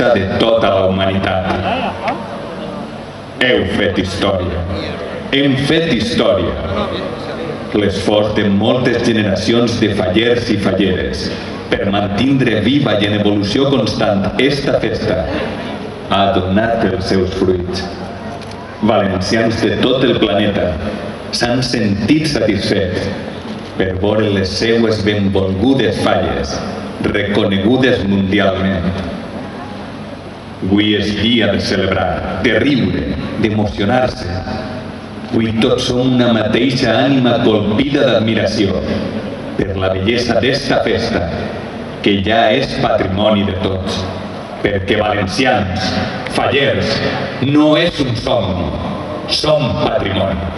festa de tota la humanitat. Heu fet història. Hem fet història. L'esforç de moltes generacions de fallers i falleres per mantindre viva i en evolució constant esta festa ha donat els seus fruits. Valencians de tot el planeta s'han sentit satisfets per veure les seues benvolgudes falles reconegudes mundialment. Avui és dia de celebrar, de riure, d'emocionar-se. Avui tots som una mateixa ànima colpida d'admiració per la bellesa d'esta festa que ja és patrimoni de tots. Perquè valencians, fallers, no és un somni, som patrimoni.